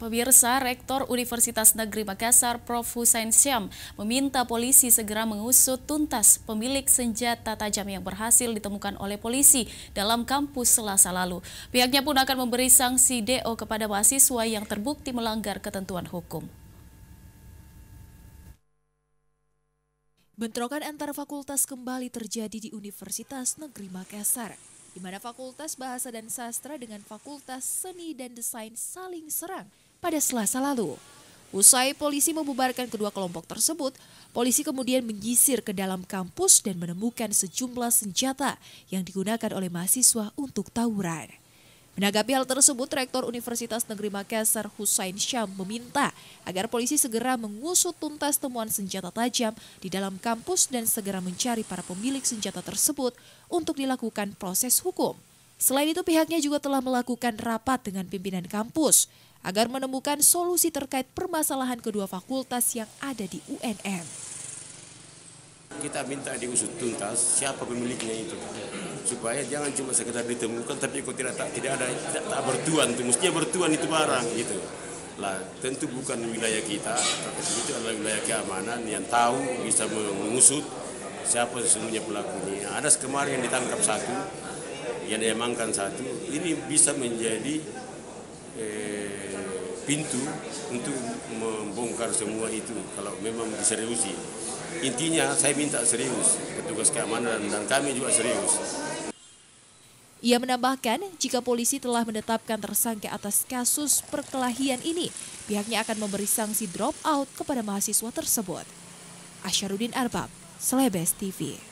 Pemirsa, Rektor Universitas Negeri Makassar Prof. Husain Syam meminta polisi segera mengusut tuntas pemilik senjata tajam yang berhasil ditemukan oleh polisi dalam kampus selasa lalu. Pihaknya pun akan memberi sanksi DO kepada mahasiswa yang terbukti melanggar ketentuan hukum. Bentrokan antar fakultas kembali terjadi di Universitas Negeri Makassar, di mana Fakultas Bahasa dan Sastra dengan Fakultas Seni dan Desain saling serang pada selasa lalu. Usai polisi membubarkan kedua kelompok tersebut, polisi kemudian menyisir ke dalam kampus dan menemukan sejumlah senjata yang digunakan oleh mahasiswa untuk tawuran. Menanggapi hal tersebut, Rektor Universitas Negeri Makassar Husain Syam meminta agar polisi segera mengusut tuntas temuan senjata tajam di dalam kampus dan segera mencari para pemilik senjata tersebut untuk dilakukan proses hukum. Selain itu pihaknya juga telah melakukan rapat dengan pimpinan kampus agar menemukan solusi terkait permasalahan kedua fakultas yang ada di UNM. Kita minta diusut tuntas siapa pemiliknya itu. Supaya jangan cuma sekedar ditemukan tapi kok tidak tidak ada tidak tak bertuan itu mestinya bertuan itu barang gitu. Lah tentu bukan wilayah kita tapi itu adalah wilayah keamanan yang tahu bisa mengusut siapa sesungguhnya pelakunya. Ada kemarin yang ditangkap satu yang diamankan satu ini bisa menjadi eh, pintu untuk membongkar semua itu kalau memang diseriusi. Intinya saya minta serius petugas keamanan dan kami juga serius. Ia menambahkan, jika polisi telah menetapkan tersangka atas kasus perkelahian ini, pihaknya akan memberi sanksi drop out kepada mahasiswa tersebut. Asyarudin Arbab, Selebes TV.